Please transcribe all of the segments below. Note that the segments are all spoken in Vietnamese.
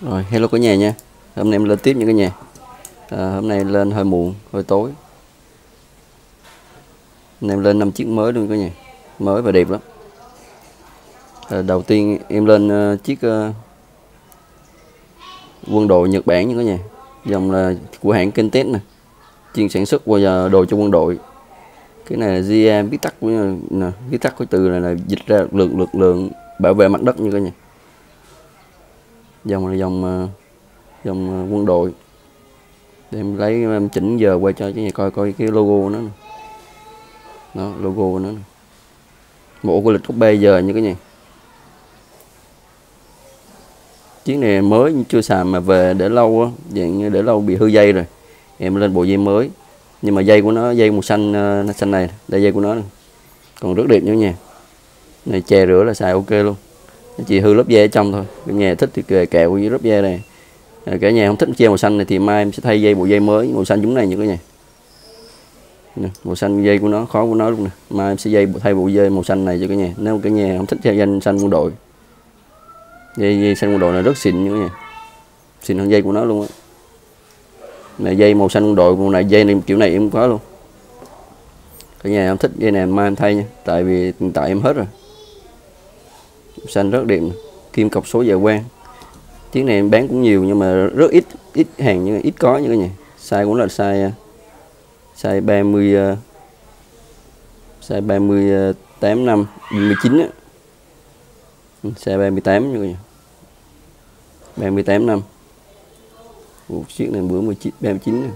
Rồi, hello cả nhà nha. Hôm nay em lên tiếp những cái nhà. À, hôm nay lên hơi muộn, hơi tối. Hôm nay em lên năm chiếc mới luôn cả nhà. Mới và đẹp lắm. À, đầu tiên em lên uh, chiếc uh, quân đội Nhật Bản nha cả nhà. Dòng là của hãng Kentet nè. Chuyên sản xuất qua giờ đồ cho quân đội. Cái này là GM viết tắt của nè, viết tắt của từ này là dịch ra lực lực lượng bảo vệ mặt đất như cả nhà dòng là dòng ờ, dòng ờ, quân đội. Để em lấy em chỉnh giờ quay cho cái nhà coi coi cái logo nó đó logo của nó bộ của lịch quốc bây giờ như cái này chiếc này mới chưa xài mà về để lâu á dạng như để lâu bị hư dây rồi. Em lên bộ dây mới. Nhưng mà dây của nó dây màu xanh uh, xanh này đây dây của nó này. còn rất đẹp nữa nha này chè rửa là xài ok luôn chỉ hư lớp da ở trong thôi. Cả nhà thích thì kẹo với lớp da này. À, cả nhà không thích chơi màu xanh này thì mai em sẽ thay dây bộ dây mới màu xanh giống này như cả nhà. Nè, màu xanh dây của nó khó của nó luôn nè. Mai em sẽ dây thay bộ dây màu xanh này cho cả nhà. Nếu cả nhà không thích chơi danh xanh quân đội. Dây, dây xanh quân đội này rất xịn như cả nhà. Xịn hơn dây của nó luôn á. Này dây màu xanh quân đội màu này dây này kiểu này em có luôn. Cả nhà không thích dây này mai em thay nha. Tại vì hiện tại em hết rồi xanh rất đẹp kim cọc số dạ quang. Chiếc này em bán cũng nhiều nhưng mà rất ít ít hàng nhưng ít có như cái này size cũng là size uh, size 30 uh, size 38 uh, năm 19 á. Ừ, size 38 như vậy 38 năm. Ủa, chiếc này bữa 19 39 này.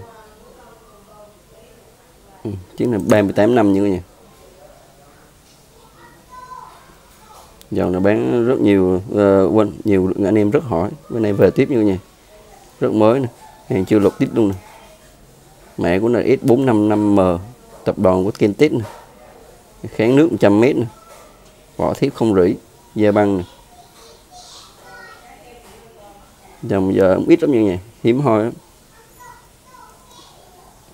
Ừ, chiếc này 38 năm như vậy dòng này bán rất nhiều uh, quên nhiều anh em rất hỏi. Bữa nay về tiếp như nha rất mới nè. Hàng chưa lục tít luôn nè. Mẹ của nó S455M tập đoàn của Kentit nè. Kháng nước 100 m nè. Vỏ thiếp không rỉ da băng nè. Dòng giờ cũng ít lắm như nha hiếm hoi lắm.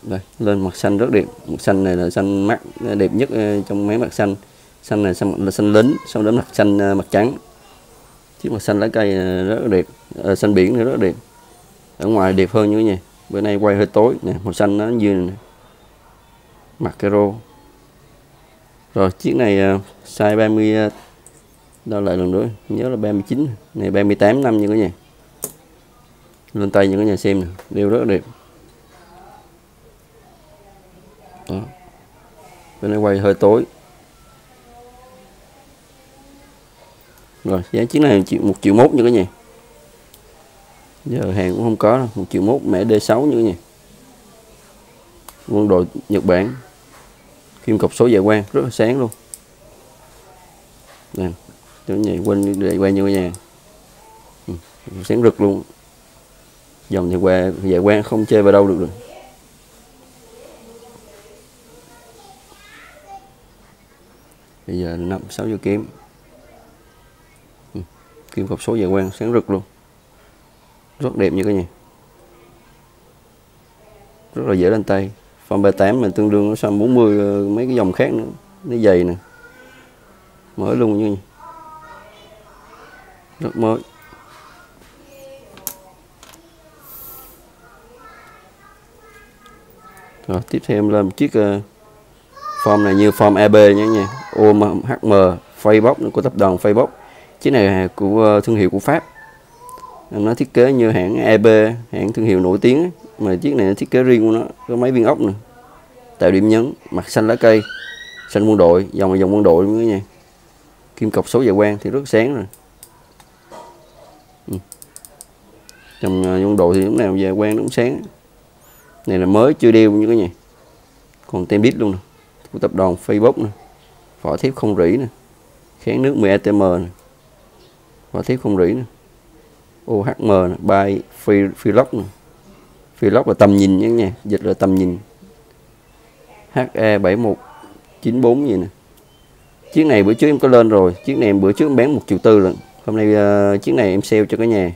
Đây lên mặt xanh rất đẹp. Mặt xanh này là xanh mắt đẹp nhất ờ, trong mấy mặt xanh xanh này xanh là xanh lính sau đến mặt xanh à, mặt trắng. Chiếc mặt xanh lá cây à, rất đẹp. À, xanh biển thì rất đẹp. Ở ngoài đẹp hơn như nha bữa nay quay hơi tối. Nè màu xanh nó như này mặt caro rồi chiếc này uh, size 30 đo lại lần nữa nhớ là 39 này 38 năm như cả nhà lên tay những cái nhà xem nè đều rất đẹp. Đó. Bên này quay hơi tối. Rồi giá chiếc này triệu một triệu mốt như cái gì giờ hàng cũng không có đâu một triệu mốt mẹ D6 như cái gì quân đội Nhật Bản. Kim cọc số dạ quang rất là sáng luôn. Nè chỗ này quên để quay như cái nhà. Ừ, sáng rực luôn. Dòng dài qua dạ quang không chơi vào đâu được rồi. Bây giờ năm sáu giờ kiếm kim cọc số dạ quang sáng rực luôn. Rất đẹp như cái nhà. Rất là dễ lên tay. Form 38 mình tương đương nó 140 ờ, mấy cái dòng khác nữa. Nó dày nè. Mới luôn như vậy rất mới. Rồi tiếp theo em làm chiếc ờ, uh, form này như form AB nhé nha. Ôm HM Facebook của tập đoàn Facebook chiếc này là của ờ, thương hiệu của Pháp. Nó thiết kế như hãng EB hãng thương hiệu nổi tiếng mà chiếc này nó thiết kế riêng của nó, có mấy viên ốc nè tạo điểm nhấn, mặt xanh lá cây, xanh quân đội, dòng dòng quân đội luôn nha. Kim cọc số dạ quang thì rất sáng rồi. Ừ. Ờ, quân đội thì lúc nào dạ quang nó cũng sáng. Này là mới, chưa đeo như cái nhà. Còn tem bít luôn nè. Của tập đoàn Facebook nè. Vỏ thép không rỉ nè. Kháng nước 10 atm nè hóa thiết không rỉ nè OHM nè by free free lock nè. Là tầm nhìn nhé nha dịch là tầm nhìn. HE 7194 gì nè. Chiếc này bữa trước em có lên rồi chiếc này bữa trước em bán một triệu tư rồi hôm nay ờ, uh, chiếc này em sale cho cả nhà.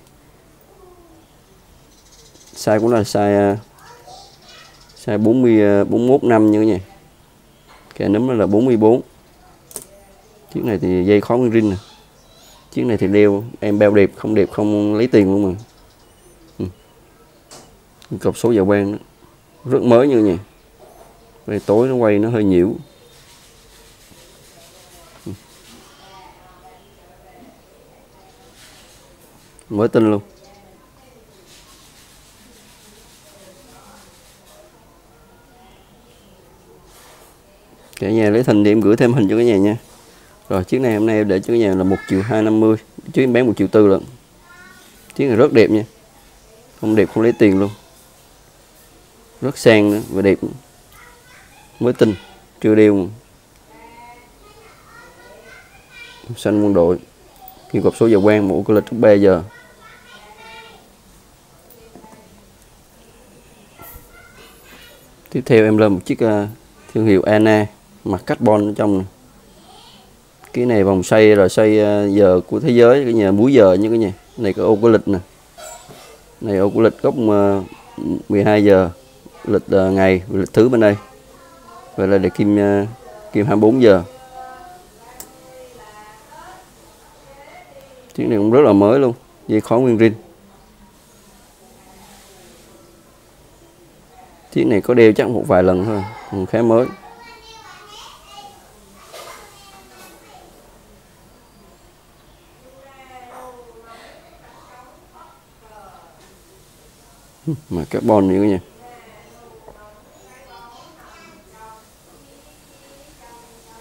Size cũng là size uh, size 40 41 ờ, năm như nha cái nấm là 44 chiếc này thì dây khó nguyên rin nè chiếc này thì đeo, em bao đẹp, không đẹp không lấy tiền luôn mà. Ừ. Cọc số dạ ban đó. rất mới như vậy. Về tối nó quay nó hơi nhiễu. Ừ. Mới tin luôn. Cả nhà lấy thành thì em gửi thêm hình cho cả nhà nha rồi chiếc này hôm nay em để cho nhà là một triệu hai năm mươi chứ em bán một triệu tư lận. Chiếc này rất đẹp nha. Không đẹp không lấy tiền luôn. Rất sang nữa và đẹp. Mới tinh chưa đeo mà. xanh quân đội. Khi cột số giờ quan mũ của lịch 3 giờ. Tiếp theo em lên một chiếc uh, thương hiệu Ana mặt carbon ở trong này cái này vòng xoay rồi xoay ờ, giờ của thế giới, cái nhà múi giờ như cái nhà này có ô của lịch nè. Này ô của lịch góc 12 ờ, giờ, lịch ờ, ngày, lịch thứ bên đây. Vậy là để kim kim 24 giờ. Chiếc này cũng rất là mới luôn, dây khó nguyên rin. Chiếc này có đeo chắc một vài lần thôi còn khá mới. Mà carbon nữa nha.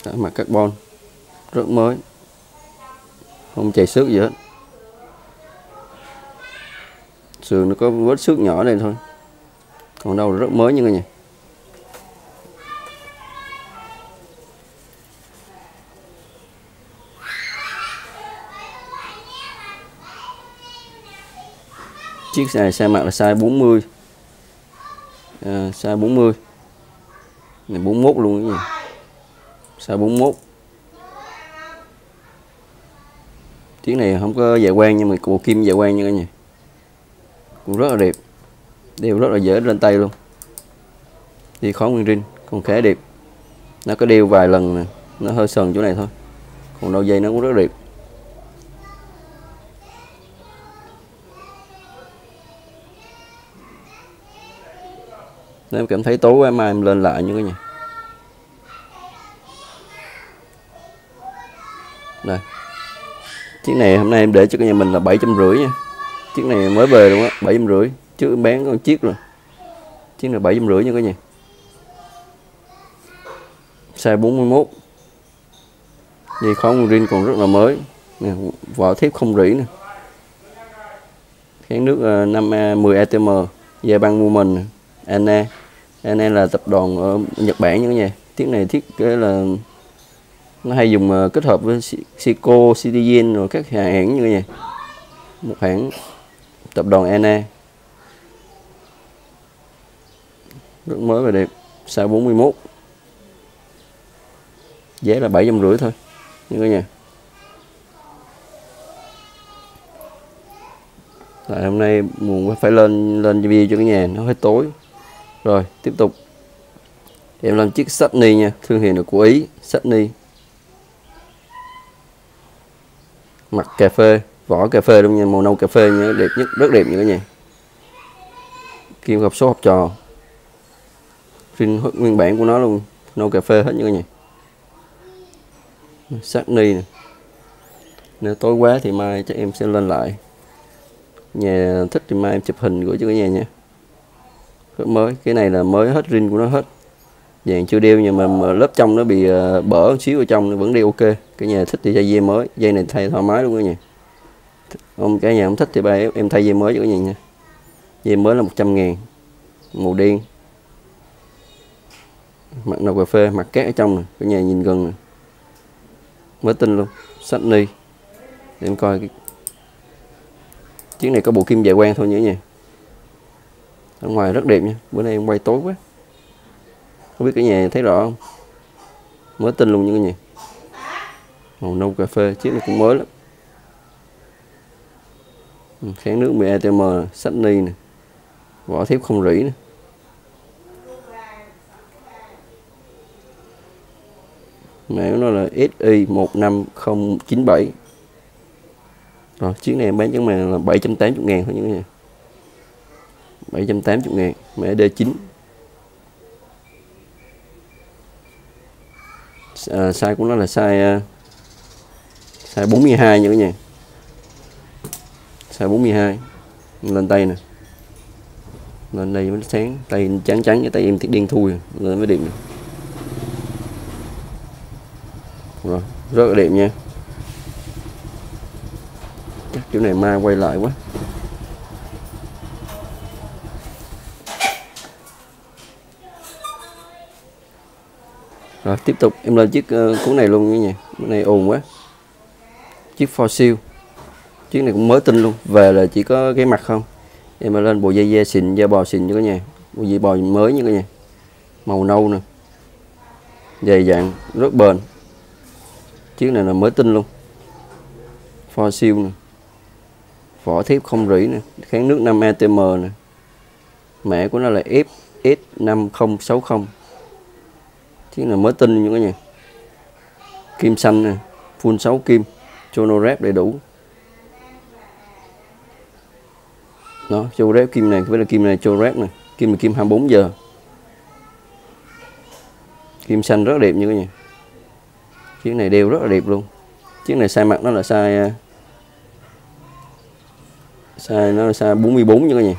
Đó, mặt carbon. Rất mới. Không chảy xước gì hết. Sườn nó có vết xước nhỏ đây thôi. Còn đâu rất mới như này chiếc này size mặt là size 40 à, ờ, size 40 này 41 luôn cái gì size 41 chiếc này không có dạ quen nhưng mà bộ kim dạ quen như cái này cũng rất là đẹp. Đeo rất là dễ lên tay luôn. Đi khó nguyên rin còn khá đẹp. Nó có đeo vài lần nè. Nó hơi sần chỗ này thôi. Còn đầu dây nó cũng rất đẹp. Nếu em cảm thấy tối quá mai em lên lại như cái này đây. Chiếc này hôm nay em để cho cái nhà mình là bảy trăm rưỡi nha. Chiếc này mới về luôn á bảy trăm rưỡi. Chứ em bán con chiếc rồi. Chiếc này bảy trăm rưỡi nha cả nhà. Size 41 dây khó rin còn rất là mới. Nè, vỏ thép không rỉ nè. Kháng nước 5 10 atm dây băng mua mình. Anna nên là tập đoàn ở Nhật Bản như cả nhà chiếc này thiết kế là nó hay dùng ờ, kết hợp với Seiko, Citizen rồi các hãng như vậy. Một hãng tập đoàn Ena. rất mới và đẹp. Size 41 giá là bảy trăm rưỡi thôi. Như cả nhà Tại hôm nay muộn phải lên lên video cho cái nhà nó hơi tối rồi, tiếp tục. Em làm chiếc Sydney nha, thương hiệu được của Ý, Sydney. Mặt cà phê, vỏ cà phê luôn nha, màu nâu cà phê nha, đẹp nhất, rất đẹp như cả nhà. Kim gặp số học trò. Phim nguyên bản của nó luôn, nâu cà phê hết như cả nhà. Sắc ni nè. Nếu tối quá thì mai chắc em sẽ lên lại. Nhà thích thì mai em chụp hình gửi cho cả nhà nha rất mới cái này là mới hết rin của nó hết. Dàn chưa đeo nhưng mà, mà lớp trong nó bị uh, bở một xíu ở trong nó vẫn đeo ok. Cái nhà thích thì thay dây mới dây này thay thoải mái luôn cả nhà ông cái nhà không thích thì ba em thay dây mới cho cả nhà nha. Dây mới là 100 ngàn màu đen. Mặt nâu cà phê mặt cát ở trong này cả nhà nhìn gần này. mới tinh luôn sách ni để em coi cái chiếc này có bộ kim dài quen thôi nhớ nha ở ngoài rất đẹp nha, bữa nay em quay tối quá. Không biết cả nhà thấy rõ không? Mới tinh luôn như cái nhà. Màu nâu cà phê, chiếc này cũng mới lắm. Ừ, kháng nước 10 ATM, sách ni nè. Vỏ thép không rỉ nè. Mẹ nó là SI 15097 rồi, chiếc này em bán cho mày là 780 ngàn thôi những nhà. 780 ngàn mã D9 à, size của nó là size ờ, size 42 nha cả nhà. Size 42 lên tay nè. Lên đây mới sáng tay trắng trắng cái tay em thiết đen thui lên mới đẹp nè. Rồi rất là đẹp nha. Chắc chỗ này mai quay lại quá. Rồi tiếp tục em lên chiếc uh, cuốn này luôn nha cái này ồn quá. Chiếc fossil chiếc này cũng mới tinh luôn. Về là chỉ có cái mặt không. Em lên bộ dây da xịn da bò xịn cho cả nhà. Bộ dây bò mới như cả nhà. Màu nâu nè. Dày dặn rất bền. Chiếc này là mới tinh luôn. Fossil nè. Vỏ thép không rỉ nè. Kháng nước 5 atm nè. Mẹ của nó là FS5060 chiếc này mới tinh những cả nhà kim xanh nè, full 6 kim chono rep đầy đủ. Đó châu rep kim này, với là kim này châu rep này. Kim là kim 24 giờ. Kim xanh rất đẹp như cái nhà chiếc này đeo rất là đẹp luôn. Chiếc này size mặt nó là size à, size nó là size 44 như cái nhà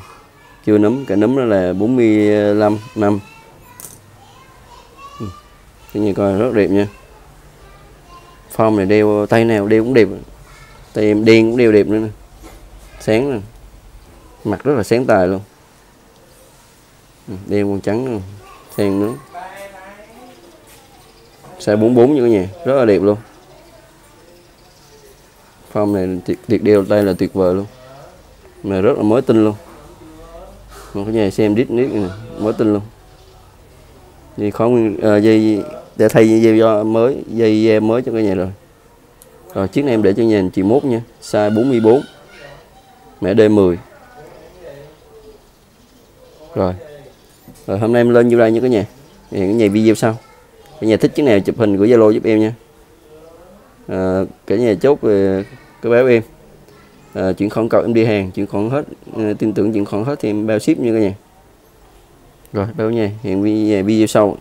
chưa nấm, cái nấm nó là 45 năm cái nhìn coi rất đẹp nha. Form này đeo tay nào đeo cũng đẹp. Tay em đen cũng đeo đẹp nữa nè. Sáng nè. Mặt rất là sáng tài luôn. Ừ, đeo con trắng luôn. Sen nữa. Size 44 như cái nhà. Rất là đẹp luôn. Form này tuyệt, tuyệt đeo tay là tuyệt vời luôn. Mà rất là mới tinh luôn. Một cái nhà xem đít nít này, mới tinh luôn. Dây khó nguyên à, dây để thay dây do mới dây mới cho cái nhà rồi. Rồi chiếc này em để cho nhà chị mốt nha. Size 44 mẹ D10 rồi. Rồi hôm nay em lên như đây như cái nhà. Hẹn cái nhà video sau. Cái nhà thích chiếc nào chụp hình của Zalo giúp em nha. À, cả nhà chốt về cái báo em. À, chuyển khoản cọc em đi hàng chuyển khoản hết à, tin tưởng chuyển khoản hết thì em bao ship như cái nhà. Rồi bao nha hẹn video sau.